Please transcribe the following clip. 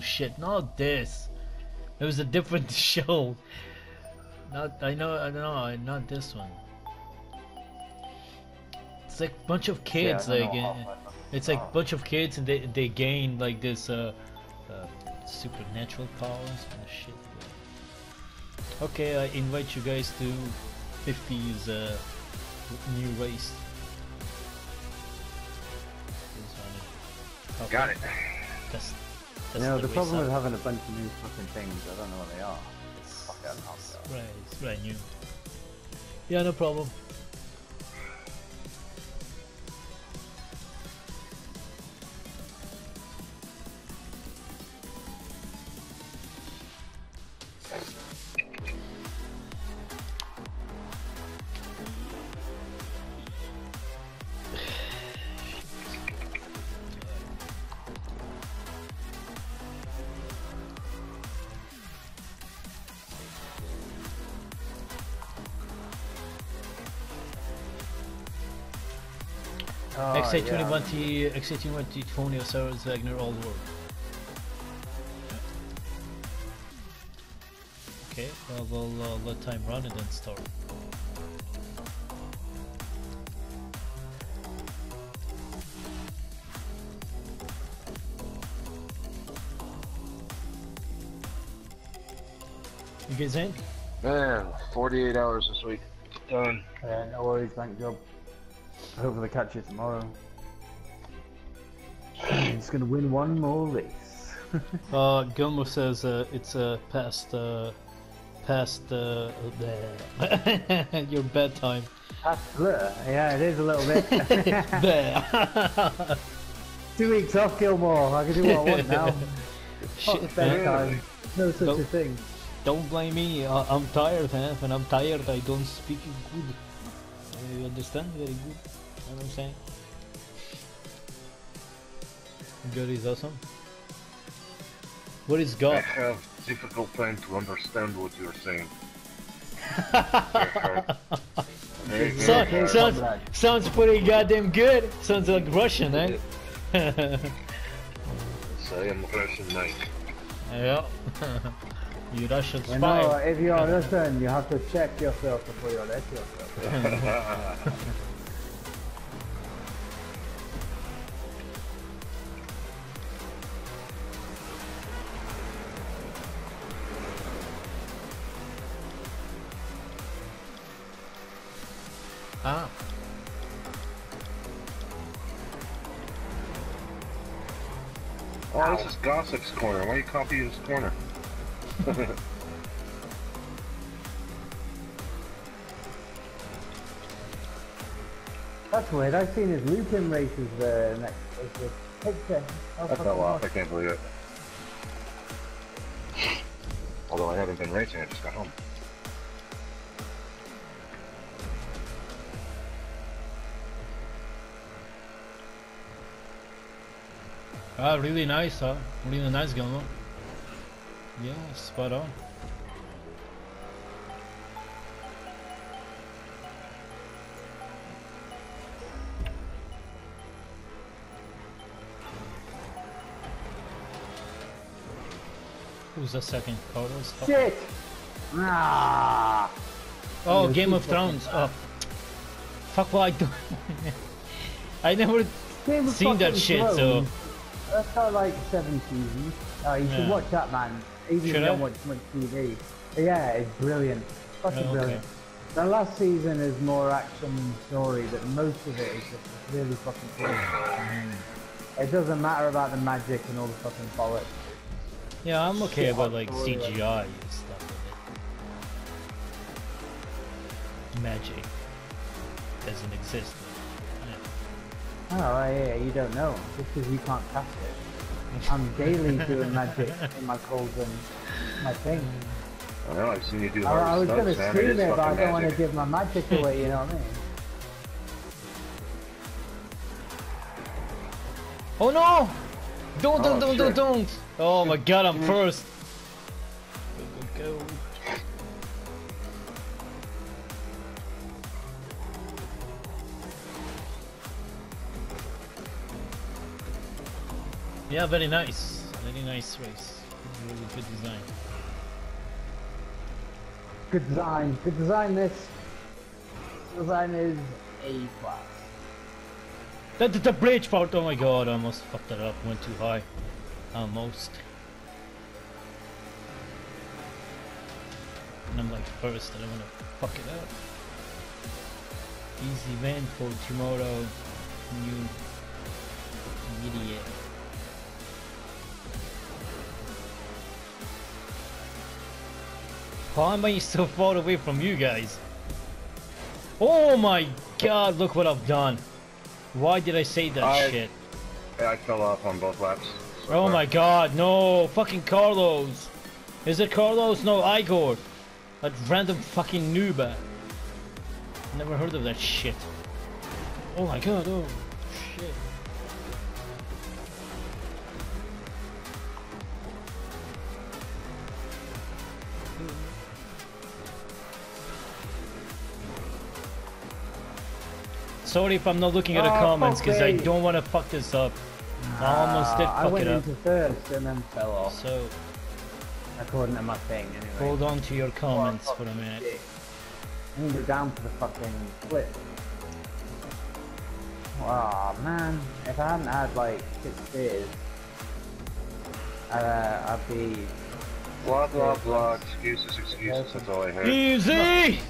shit. Not this. It was a different show. Not I know I don't know not this one. It's like a bunch of kids Yeah, like know uh, half it's like bunch of kids and they they gain like this uh, uh supernatural powers and shit. Okay, I invite you guys to 50's uh, new race. Got it. Test, You know, the race problem with having a bunch of new fucking things, I don't know what they are. It's fuck out. Right, it's brand new. Yeah, no problem. Oh, XA21T, XA21T, Tony, Osiris, Wagner, all work. Okay, well, we'll uh, let time run and then start. You guys in? Man, 48 hours this week. Done. Yeah, no worries, thank job. Hopefully catch you tomorrow. He's gonna win one more race. Uh, Gilmore says uh, it's uh, past uh, past uh, your bedtime. That's blur. Yeah, it is a little bit. There. Two weeks off, Gilmore. I can do what I want now. Shit, the bedtime. No such Nope. a thing. Don't blame me. I- I'm tired, man. When I'm tired, I don't speak good. You understand? Very good. What I'm saying? Good is awesome. What is God? I have difficult time to understand what you're saying. So, sounds, sounds pretty goddamn good. Sounds like Russian, eh? Yes, I am Russian Mike. yeah. You Russian You know, if you're Russian, you have to check yourself before you let yourself. Ah. Oh, this is Gossip's corner. Why you copy his corner? That's weird. I've seen his Lupin races there next to the picture. How I fucking fell off. I can't believe it. Although I haven't been racing, I just got home. Ah, really nice, huh? Really nice, Gilmore. Yeah, spot on. Who's the second? Carlos? Oh, Shit! Ah! oh Yeah, Game of Thrones. Oh. Fuck, what I do I never seen that shit, so... Thrones. That's got like seven seasons. Oh, you should watch that, man. Even if Should you I? don't watch much TV. Yeah, it's brilliant. Fucking Oh, okay. brilliant. The last season is more action story, but most of it is just really fucking cool. Mm. It doesn't matter about the magic and all the fucking bollocks. Yeah, I'm okay Shit, about like story, like- CGI and stuff with it. Magic doesn't exist. Oh, yeah, you don't know. Just because you can't cast it. I'm daily doing magic in my cauldron. My thing. I know, I've seen you do I, hard I was gonna man. stream it, but I don't want to give my magic away, you know what I mean? Oh no! Don't, don't, Oh, don't, don't, don't! Oh my god, I'm mm. first! Go, go, go. Yeah, very nice. Very nice race. Really good design. Good design. Good design. This design is A class. The, the, the bridge part, oh my god, I almost fucked it up, went too high. Almost. And I'm like first, I don't wanna fuck it up. Easy event for tomorrow. You idiot. Why am I so far away from you guys? Oh my god, look what I've done. Why did I say that I- shit? I fell off on both laps. so Oh far. my god, no! Fucking Carlos! Is it Carlos? No, Igor! That random fucking noob. Never heard of that shit. Oh my god, oh shit. Sorry if I'm not looking at the Oh, comments because I don't want to fuck this up. I almost did Ah, I fuck went it up. into first and then fell off. So According to my thing, anyway. hold on to your comments for a minute. Shit. I need to go down to the fucking flip. Wow, man. If I hadn't had like six beers, uh, I'd be. Blah blah blah. Excuses, excuses. That's all I heard. Easy!